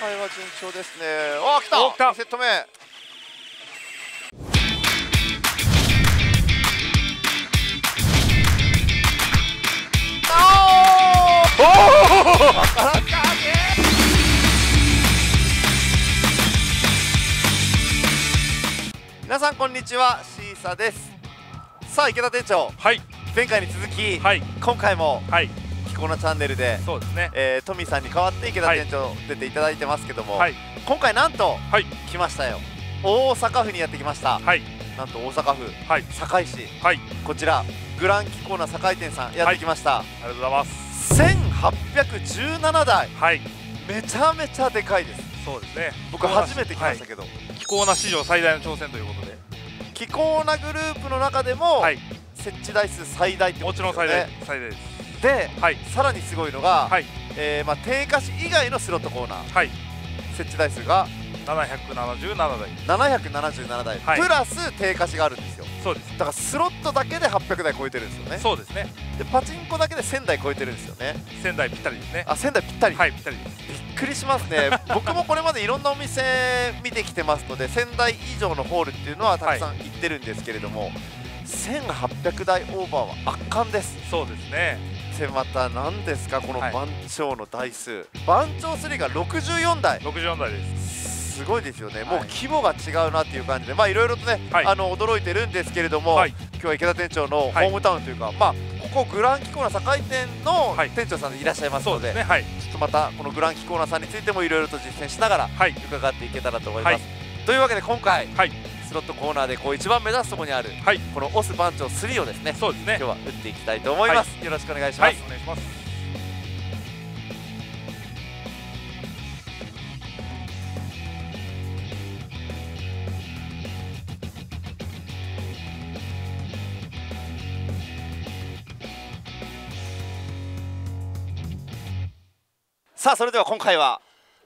回は順調ですね。おー来た。お来た。2セット目。皆さんこんにちはシーサです。さあ池田店長。はい。前回に続き、はい。今回もはい気候なチャンネルで、そうですね。えー、トミーさんに代わって池田店長出ていただいてますけども、はい。今回なんとはい。来ましたよ。大阪府にやってきました。はい。なんと大阪府はい。堺市。はい。こちらグランキコーナ堺店さんやってきました、ありがとうございます。1817台。はい。めちゃめちゃでかいです。そうですね。僕初めて来ましたけど、気候な史上最大の挑戦ということで。気候なグループの中でも、はい。設置台数最大ってこもちとですよね。ろん最大最大ですではい。さらにすごいのが、はい。えーまあ、定価値以外のスロットコーナー。はい。設置台数が777台。777台、はい。プラス定価値があるんですよ。そうです。だからスロットだけで800台超えてるんですよね。そうですね。でパチンコだけで1000台超えてるんですよね。仙台ぴったりですね。あ1000台ぴったり、はいぴったりです。びっくりしますね。僕もこれまでいろんなお店見てきてますので1000台以上のホールっていうのはたくさん行ってるんですけれども、1800台オーバーは圧巻です。そうですね。でまた何ですかこのはい番長の台数、番長3が64台。64台です。すごいですよね、はい。もう規模が違うなっていう感じで。まあいろいろとね、はい。あの驚いてるんですけれども、はい。今日は池田店長のホはい。ームタウンというか、まあここグランキコーナ堺店のはい店長さんでいらっしゃいますそので,、ちょっとまたこのグランキコーナさんについてもいろいろと実践しながらはい。伺っていけたらと思います、はい。というわけで今回、はいスロットコーナーでこう一番目指すところにある、はい。このオス番長3をですねそうですね。今日は打っていきたいと思います、よろしくお願いします、はいお願いします。さあそれでは今回は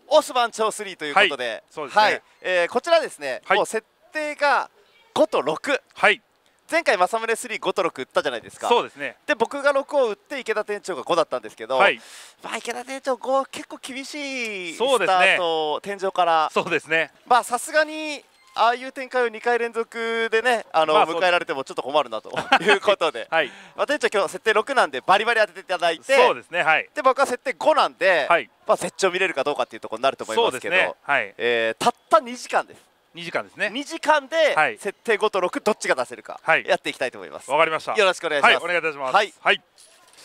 オス番長3ということで、はい。ね。はい。えーこちらですね、はい。もう設定が5と6はい。前回政宗35と6打ったじゃないですか。そうですね。で僕が6を打って池田店長が5だったんですけど、はい。まあ、池田店長5結構厳しいスタート、天井から。そうですね。まあさすがにああいう展開を2回連続でねあの、まあ迎えられてもちょっと困るなと いうことで、はい。まあ、店長今日設定6なんでバリバリ当てていただいてそうですね。はい。で僕は設定5なんで、はい。まあ、設置を見れるかどうかっていうところになると思いまけど、ね。はい。えーたった2時間です2時間ですね。2時間ではい。設定5と6どっちが出せるかはい。やっていきたいと思います、わかりました。よろしくお願いします、はいお願いいたします。はい。はい。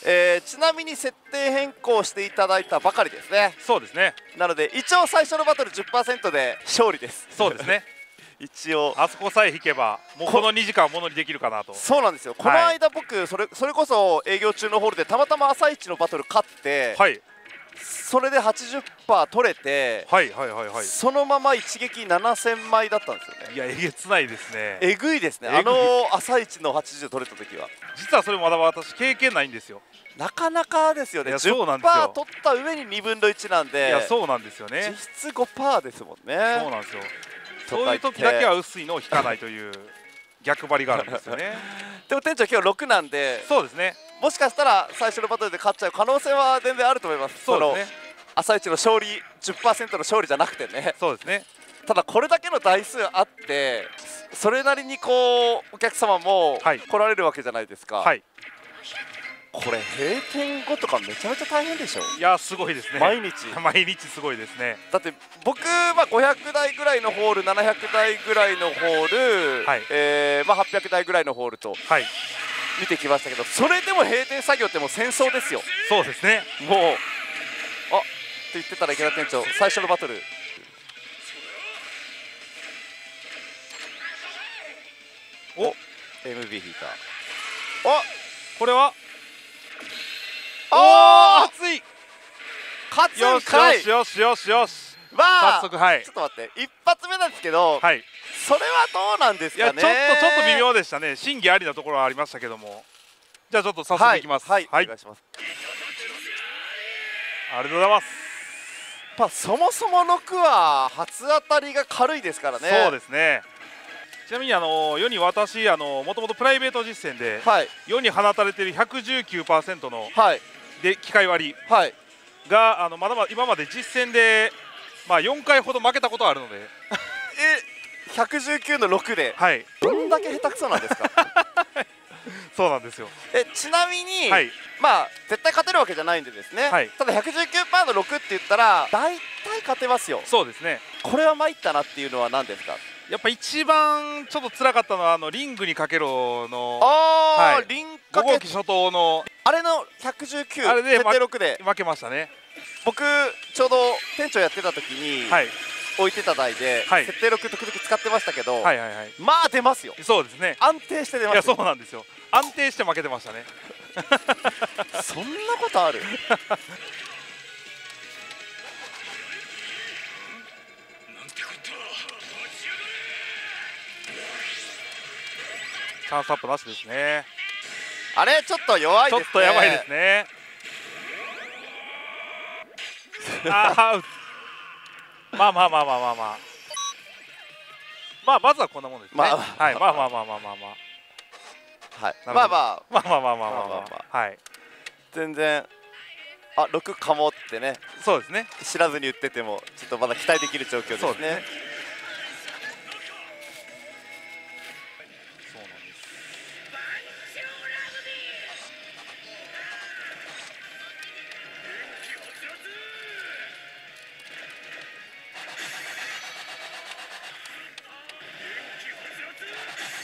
えーちなみに設定変更していただいたばかりですね。そうですね。なので一応最初のバトル10%で勝利です。そうですね。一応。あそこさえ引けばもうこの2時間をものにできるかなと。そうなんですよ。この間僕それそれこそ営業中のホールでたまたま朝一のバトル勝って、はいそれで80%取れて、はいはいはいはい。そのまま一撃7000枚だったんですよね。いやえげつないですね。えぐいですね。あの朝一の80取れた時は。実はそれまだ私経験ないんですよ。なかなかですよね。いやそうなんですよ。10%取った上に2分の1なんいでやそうなんですよね。実質5%ですもんね。そうなんですよ。そういう時だけは薄いのを引かないという逆張りがあるんですよね。でも店長今日6なんで。そうですねもしかしたら最初のバトルで勝っちゃう可能性は全然あると思います。そうですね。の朝一の勝利10%の勝利じゃなくてね。そうですね。ただこれだけの台数あってそれなりにこうお客様もはい。来られるわけじゃないですか、はい。これ閉店後とかめちゃめちゃ大変でしょ、いやすごいですね。毎日。毎日すごいですね。だって僕は500台ぐらいのホール700台ぐらいのホール、はい。えーまあ、800台ぐらいのホールと。はい見てきましたけどそれでも閉店作業ってもう戦争ですよ。そうですね。もうあって言ってたら池田店長最初のバトル。お。MB 引いたあこれは？あ熱い。勝つんかいよしよしよしよし。まあ早速はい。ちょっと待って。一発目なんですけど、はいそれはどうなんですいやかねちょっとちょっと微妙でしたね。審議ありなところはありましたけども。じゃあちょっと早速いきます。はい、はいお願いします。ありがとうございます。まあそもそも6は初当たりが軽いですからね。そうですね。ちなみにあの世に私あのもともとプライベート実践ではい。世に放たれている119%のはい。で機械割りはい。があのまだまだ今まで実践でまあ4回ほど負けたことはあるので。え 119の6ではい。どんだけ下手くそなんですか？そうなんですよ。えちなみに、はい。まあ絶対勝てるわけじゃないんでですね、はい。ただ119パーの6って言ったら大体勝てますよ。そうですね。これは参ったなっていうのは何ですか？やっぱ一番ちょっと辛かったのはあのリングにかけろのあー、はい。リンか5け初頭のあれの119あれで設定6で。負けましたね。僕ちょうど店長やってた時にはい置いてた台で、はい。設定6時々使ってましたけど、はいはいはい。まあ出ますよ。そうですね。安定して出いやそますようなんですよ。安定して負けてましたね。そんなことある？チャンスアップなしですね。あれ？ちょっと弱いちょっですねとやばいですね。あーまあまあまあまあまあまあまあまずはこんなもんですね、まあはいまあまあまあまあまあまあはいまあまあまあまあまあまあまあままあまああはい全然あ6かもってねそうですね知らずに言っててもちょっとまだ期待できる状況ですね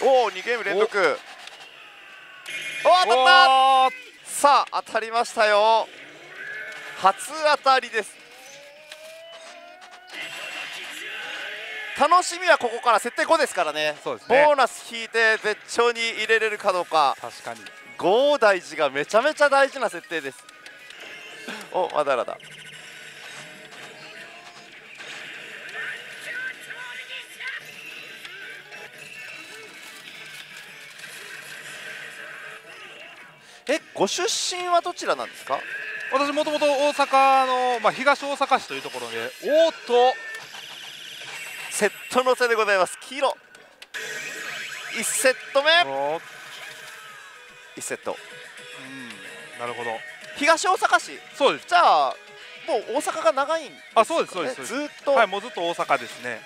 おお2ゲーム連続。おお当たった。さあ当たりましたよ。初当たりです。楽しみはここから設定5ですからね。そうですね。ボーナス引いて絶頂に入れれるかどうか。確かに。5大事がめちゃめちゃ大事な設定です。おまだらだえご出身はどちらなんですか？私もともと大阪の、まあ、東大阪市というところでおーっとセットのせでございます。黄色。1セット目。おー。1セット。うん。なるほど。東大阪市。そうです。じゃあもう大阪が長いんですか、ね、あそうですそうですそうです。ずっと、はいもうずっと大阪ですね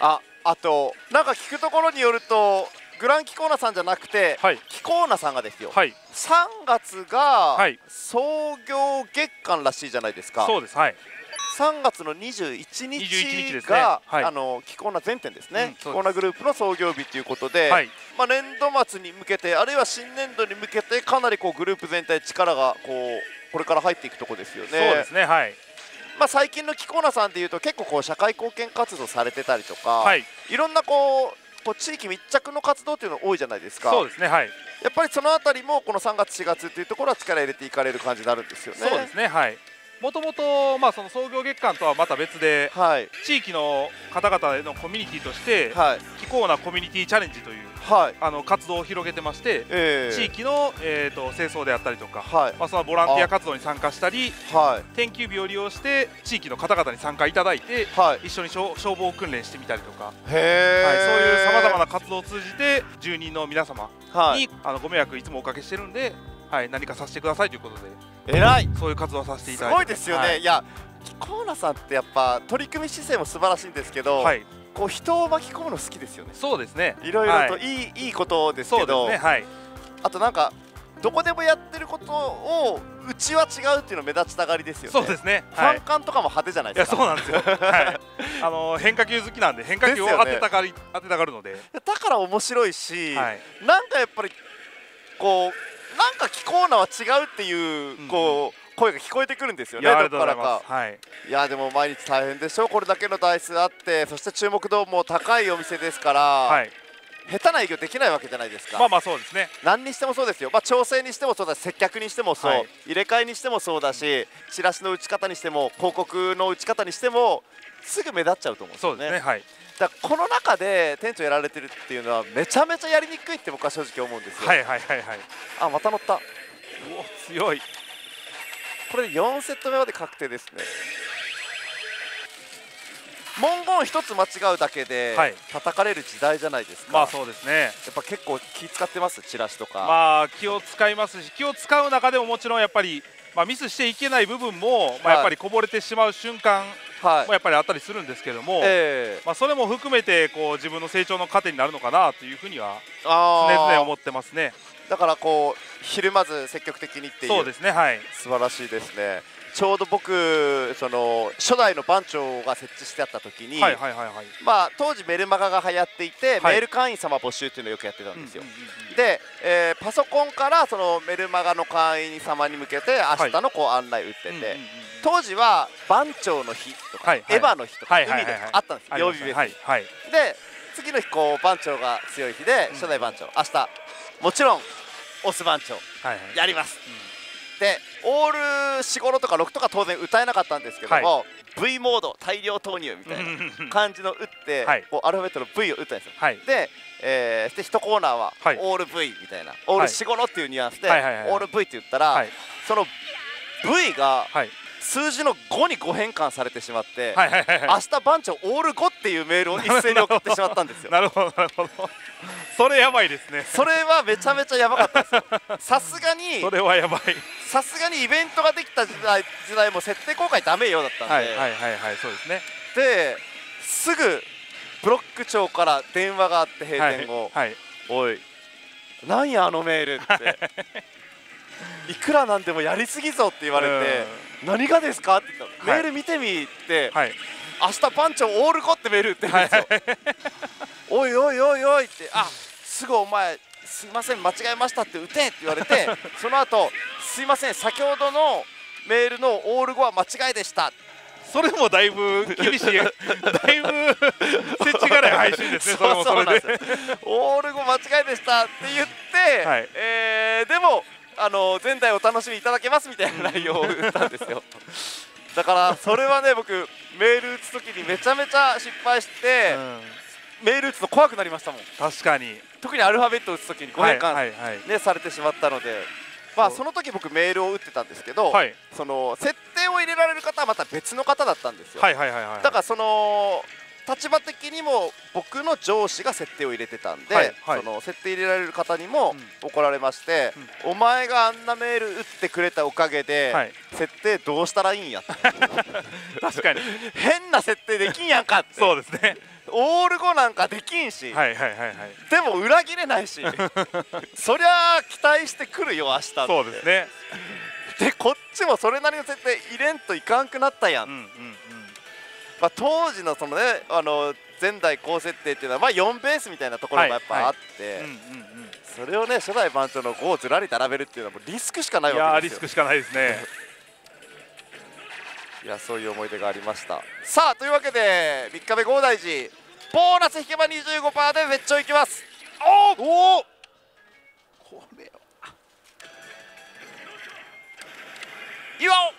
ああとなんか聞くところによるとグランキコーナさんじゃなくて、はい。キコーナさんがですよ、はい。3月がはい。創業月間らしいじゃないですか、そうです。はい。3月の21 21日日ですね。が、はい。あのキコーナ全店ですね、うんキコーナグループの創業日ということで、はい。まあ、年度末に向けてあるいは新年度に向けてかなりこうグループ全体力がこうこれから入っていくところですよね。そうですね。はいまあ、最近のキコーナさんでいうと結構こう社会貢献活動されてたりとか、はい。いろんなこうこう地域密着の活動っていうの多いじゃないですか。そうですねはい。やっぱりそのあたりもこの3月4月っていうところは力入れていかれる感じになるんですよね。そうですねはい。もともとまあその創業月間とはまた別ではい。地域の方々へのコミュニティとしてはい。気候なコミュニティチャレンジというはい。あの活動を広げてましてえー、地域の、えー、と清掃であったりとか、はい。まあ、そのボランティア活動に参加したりはい。天気日を利用して地域の方々に参加いただいてはい。一緒に消消防訓練してみたりとか、へはい、そういうさまざまなな活動を通じて住人の皆様はい。に、あのご迷惑いつもおかけしてるんで、はい、何かさせてくださいということで偉い。そういう活動をさせていすただいて。ごいですよね、、はい。やキコーナさんってやっぱ取り組み姿勢も素晴らしいんですけど、はい、こう人を巻き込むの好きですよね。そうですね。いろいろとはい。いい,、い、いことですそうでけどすね。はい。あとなんかどこでもやってることをうちは違うっていうの目立ちたがりですよね。そうですね。フはい。ァンカンとかも派手じゃないですか。そうなんですよ、はい、あの変化球好きなんで変化球を当てたがり、当てたがるので、だから面白いし、はい、なんかやっぱりこうなんかキコーナは違うっていう、うん。こう声が聞こえてくるんですよねどりがとうございまっからか。すはい。いやでも毎日大変でしょこれだけの台数あってそして注目度も高いお店ですから、はい。下手な営業できないわけじゃないですか、まあまあそうですね。何にしてもそうですよ、まあ、調整にしてもそうだし接客にしてもそう、はい。入れ替えにしてもそうだしチラシの打ち方にしても広告の打ち方にしてもすぐ目立っちゃうと思うんですそうよねですねはい。だからこの中で店長やられてるっていうのはめちゃめちゃやりにくいって僕は正直思うんですよ、はいはいはいはい。あまた乗った。うお強いこれで4セット目まで確定ですね。文言一つ間違うだけではい。叩かれる時代じゃないですか、まあそうですね。やっぱ結構気使ってます？チラシとか、まあ気を使いますし気を使う中でももちろんやっぱり、まあ、ミスしていけない部分も、まあ、はい。やっぱりこぼれてしまう瞬間はい。もやっぱりあったりするんですけども、ええ。まあ、それも含めてこう自分の成長の糧になるのかなというふうには常々思ってますね。だからこうひるまず積極的にっていう。そうですねはい。素晴らしいですね。ちょうど僕その初代の番長が設置してあった時に、はいはいはいはい。まあ、当時メルマガが流行っていて、はい。メール会員様募集っていうのをよくやってたんですよ、うんうんうんうん。で、えーパソコンからそのメルマガの会員様に向けて明日のこう案内打ってて、うんうんうんうん。当時は番長の日とか、はいはい。エヴァの日とか、はいはいはいはい。海の日あったんですよ、曜日別に、はいはい。で次の日こう番長が強い日でうん。初代番長、明日。もちろんオス番長はいはい。やります、でオール4頃とか6とか当然歌えなかったんですけども、V モード大量投入みたいな感じの打って、はい。こうアルファベットの V を打ったんですよ。はい。で、えー、で1コーナーははい。オール V みたいな、オール4頃っていうニュアンスで、はいはいはいはい。オール V って言ったら、はい。その V がはい。数字の5に誤変換されてしまって、はいはいはい明日番長オール5っていうメールを一斉に送ってしまったんですよ。なるほどなるほどそれやばいですね。それはめちゃめちゃやばかったですよ。さすがにそれはやばい。さすがにイベントができた時代時代も設定公開ダメよだったんで、はいはいはいはいそうですね。ですぐブロック長から電話があって閉店後、はいはい。おいなんやあのメールって。いくらなんでもやりすぎぞって言われて何がですかって言ったの、はい。メール見てみって、はい。明日番長オール5ってメール打ってるんですよ、おいおいおいおいってあすぐお前すいません間違えましたって打てって言われて その後すいません先ほどのメールのオール5は間違いでした。それもだいぶ厳しい だいぶ設置がない配信ですねそれもそうなんでオール5間違いでしたって言って、はい。えーでもあの前代お楽しみいただけますみたいな内容を打ったんですよ。だからそれはね僕メール打つ時にめちゃめちゃ失敗して、うん。メール打つの怖くなりましたもん。確かに特にアルファベット打つ時に誤変換、ね、されてしまったので、まあ、その時僕メールを打ってたんですけど、はい。その設定を入れられる方はまた別の方だったんですよ、はいはいはいはい。だからその立場的にも僕の上司が設定を入れてたんで、はいはい。その設定入れられる方にもうん。怒られまして、お前があんなメール打ってくれたおかげで、はい。設定どうしたらいいんやと 確かに。変な設定できんやんかって。そうですねオール5なんかできんし、はいはいはいはい。でも裏切れないし そりゃあ期待してくるよ明日って。そうですね。でこっちもそれなりの設定入れんといかんくなったやん、うんうんうん。まあ、当時のそのねあの前代高設定っていうのはまあ4ベースみたいなところもやっぱあって、うんうんうん。それをね初代番長の5をずらり並べるっていうのはもうリスクしかないわけですよ。リスクしかないですね。いやそういう思い出がありました。さあというわけで3日目豪大寺ボーナス引けば25%で絶頂いきます。おおおこれは。岩尾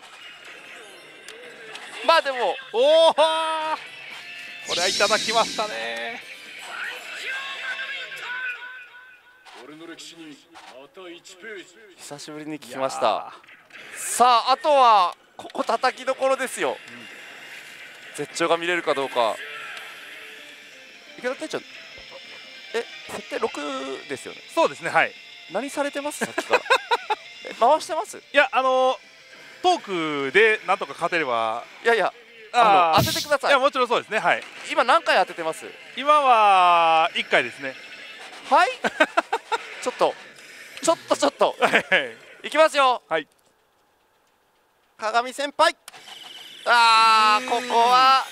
まあでも。おおこれはいただきましたね。俺の歴史にまた1ページ。久しぶりに聞きました。さああとはここ叩きどころですよ、絶頂が見れるかどうか池田隊長え設定6ですよね？そうですねはい。何されてます？さっきから。え回してます？いやあのトークでなんとか勝てれば。いやいやああ当ててください。いやもちろんそうですねはい。今何回当ててます？今は1回ですね。はい？ちょっとちょっとちょっと。はい。いきますよ。はい。鏡先輩。あーここは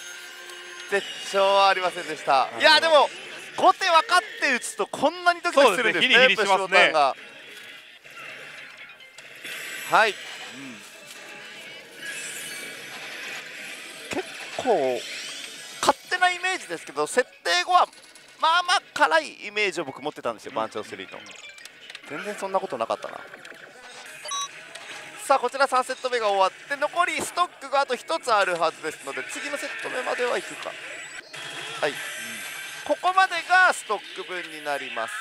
絶頂はありませんでした。い。やでも後手分かって打つとこんなにドキドキするんですねですねヒリヒリしますね。はい。結構勝手なイメージですけど設定後はまあまあ辛いイメージを僕持ってたんですよ、番長3と。全然そんなことなかったなさあこちら3セット目が終わって残りストックがあと1つあるはずですので次のセット目まではいくか。はい、ここまでがストック分になります。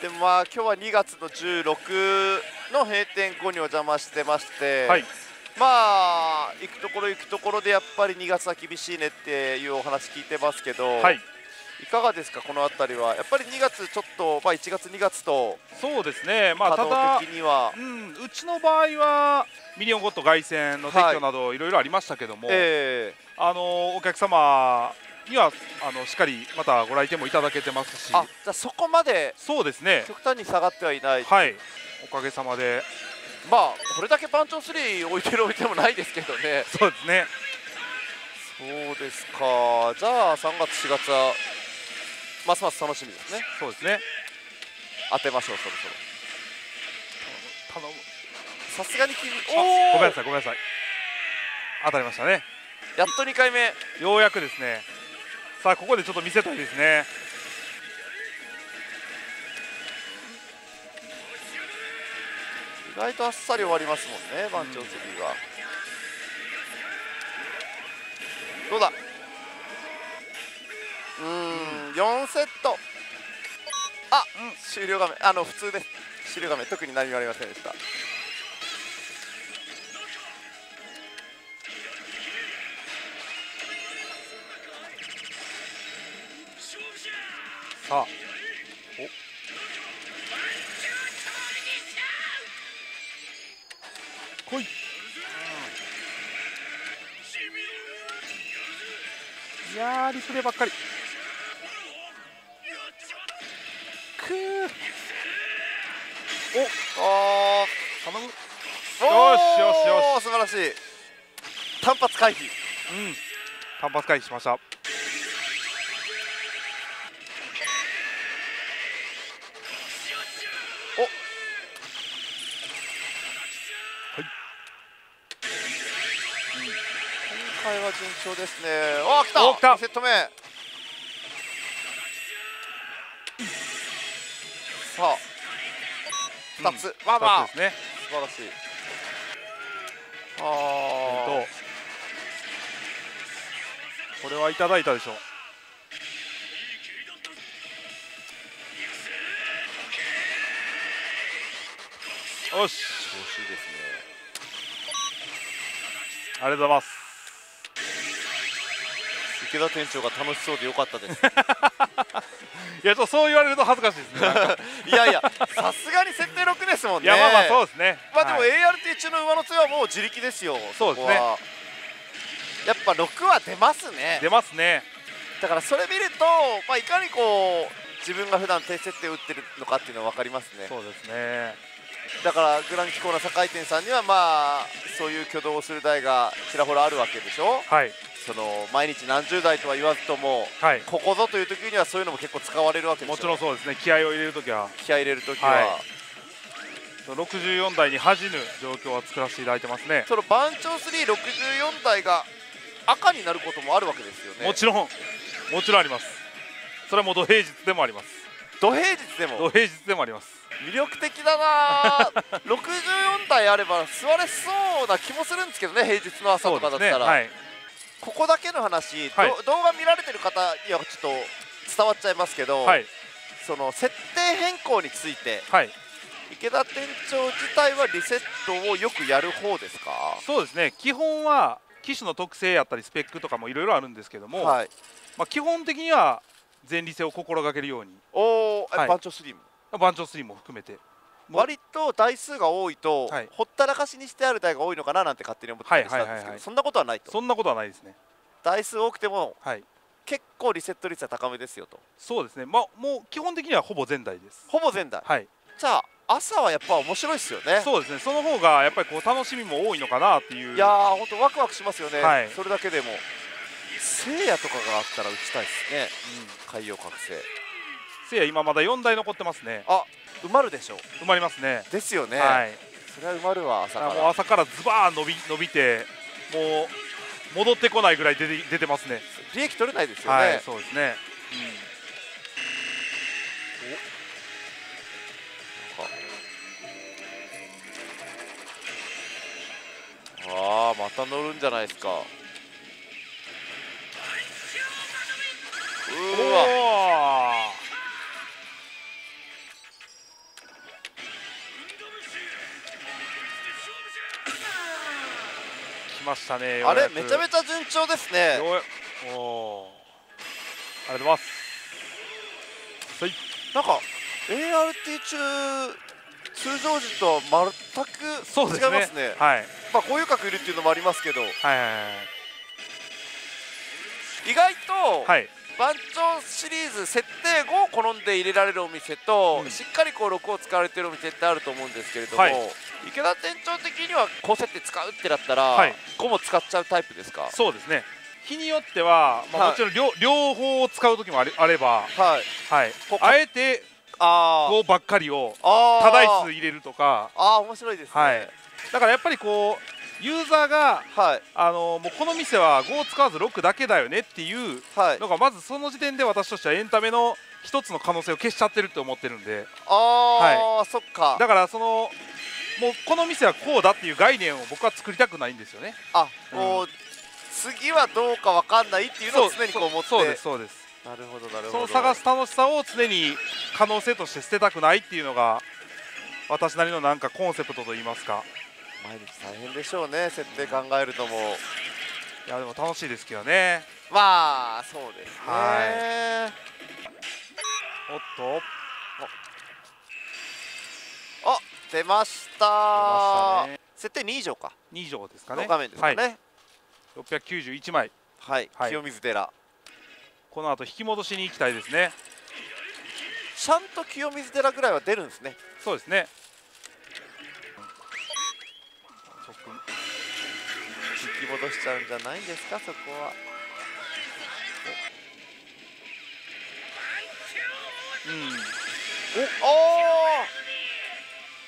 でまあ今日は2月の16の閉店後にお邪魔してまして、はい。ままあ行くところ行くところでやっぱり2月は厳しいねっていうお話聞いてますけど、はいいかがですか、この辺りは？やっぱり2月、ちょっと、まあ、1月、2月とそうですね。まあた稼だ働的には、うん、うちの場合はミリオンゴット凱旋の撤去などい。ろいろありましたけども、えあのお客様にはあのしっかりまたご来店もいただけてますし。じゃあそこまでそうですね。極端に下がってはいない、はい。おかげさまで。まあ、これだけ番長3置いてる置いてもないですけどね。そうですね。そうですか、じゃあ3月、4月はますます楽しみですね。そうですね。当てましょう、そろそろ。頼む。さすがにごめんなおさいごめんなさい。当たりましたね。お、やっと2回目。ようやくですね。さあここでちょっと見せたいですね。意外とあっさり終わりますもんね、番長次は。どうだ？終了画面、あの普通です。終了画面、特に何もありませんでした。さあ。お。来い、いやーリプレイばっかり。し。単発回避。うん単発回避しましたお今回は順調ですね。おー、来た。お来た2セット目。さあ、2つ。まあまあ二つ、ですね素晴らしい。あえっとこれはいただいたでしょう。よし。調子いいですね。ありがとうございます池田店長が楽しそうでよかったです。いやちょっとそう言われると恥ずかしいですね いやいや、さすがに設定6ですもんね。いやまあまあそうですねまあでもはい ART 中の馬の強はもう自力ですよ。そうですねやっぱ6は出ますね。出ますねだからそれ見ると、まあ、いかにこう自分が普段低設定を打ってるのかっていうのは分かりますね。そうですねだからグランキコーナ酒井店さんにはまあそういう挙動をする台がちらほらあるわけでしょ？はい。その毎日何十台とは言わずともはい。ここぞという時にはそういうのも結構使われるわけでしょ？もちろんそうですね。気合を入れるときは。気合い入れる時は。は64台に恥じぬ状況は作らせていただいてますね。その番長364台が赤になることもあるわけですよね。もちろん。もちろんあります。それはもう土平日でもあります。土平日でも？土平日でもあります魅力的だな。64台あれば座れそうな気もするんですけどね平日の朝とかだったら、はい。ここだけの話、はい。ど動画見られてる方にはちょっと伝わっちゃいますけど、はい。その設定変更についてはい。池田店長自体はリセットをよくやる方ですか？そうですね。基本は機種の特性やったりスペックとかもいろいろあるんですけども、はい。まあ、基本的には前立腺を心がけるように。おー、えはい。番長3も番長3も含めて。も割と台数が多いと、はい。ほったらかしにしてある台が多いのかななんて勝手に思ってたりしたんですけど、そんなことはないと。そんなことはないですね。台数多くてもはい。結構リセット率は高めですよと。そうですね。まあもう基本的にはほぼ全台です。ほぼ全台。はい。じゃあ朝はやっぱ面白いですよね。そうですね。その方がやっぱりこう楽しみも多いのかなっていう。いやー本当ワクワクしますよね、はい。それだけでも。聖夜とかがあったら打ちたいですね。海洋覚醒せいや今まだ4台残ってますね。あ埋まるでしょう。埋まりますね。ですよね、はい。それは埋まるわ朝かあもうら朝からズバーン伸び伸びてもう戻ってこないぐらい出て出てますね。利益取れないですよね、はいそうですね。ああまた乗るんじゃないですか。うーわましたねあれめちゃめめちゃ順調ですね。おありがとうございます。はい。なんか ART 中通常時とは全く違いそうですね。ますねはい。まあこういう角いるっていうのもありますけど。はいはい。意外と、はい番長シリーズ設定後好んで入れられるお店と、うん。しっかりこう6を使われてるお店ってあると思うんですけれども、はい。池田店長的には高設定使うってなったら、はい。5も使っちゃうタイプですか？そうですね。日によっては、まあ、はい。もちろん両,、両方を使う時もあれあれば、はい。はい。こう、あえてあー。5ばっかりを多台数入れるとか。あー面白いですね。はい。だからやっぱりこうユーザーがはい。あのもうこの店は5を使わず6だけだよねっていうはい。のがまずその時点で私としてはエンタメの一つの可能性を消しちゃってるって思ってるんで。ああ、そっか。だからそのもうこの店はこうだっていう概念を僕は作りたくないんですよね。あもう、次はどうかわかんないっていうのを常にこう思って。そうですそうです。なるほどなるほど。その探す楽しさを常に可能性として捨てたくないっていうのが私なりのなんかコンセプトといいますか毎日大変でしょうね設定考えるとも。いやでも楽しいですけどね。まあそうですね。はおっと。あ出ました。出ましたね。設定2以上か。2条ですかね。の画面ですかね。はい、691枚。はい、はい。清水寺。この後引き戻しに行きたいですね。ちゃんと清水寺ぐらいは出るんですね。そうですねき戻しちゃうんじゃないんですかそこは。うん。お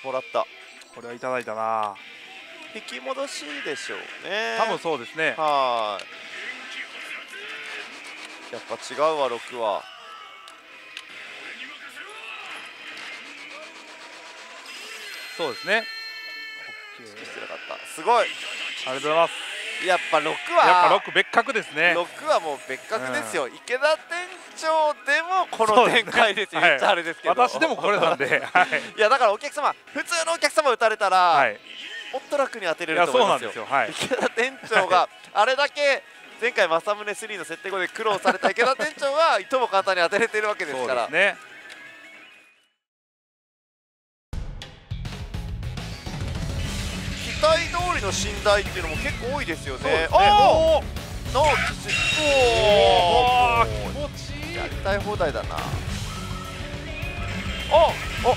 おもらった。これはいただいたな。引き戻しでしょうね。多分そうですね。はーい。やっぱ違うわ6は。そうですね。してなかった。すごい。ありがとうございますやっぱ6やはっぱ6別格ですね。6はもう別格ですよ、池田店長でもこの展開ですよね言っちゃあれですけど、私でもこれなんで。はい、いやだからお客様普通のお客様打たれたら、はい、もっと楽に当てれいやると思いますよ。そうなんですよ。はい。池田店長があれだけ前回政宗3の設定後で苦労された池田店長が いとも簡単に当てれてるわけですそうからですね。期待通りの信頼っていうのも結構多いですよね。おおおのお気持ちいい。やりたい放題だな。おお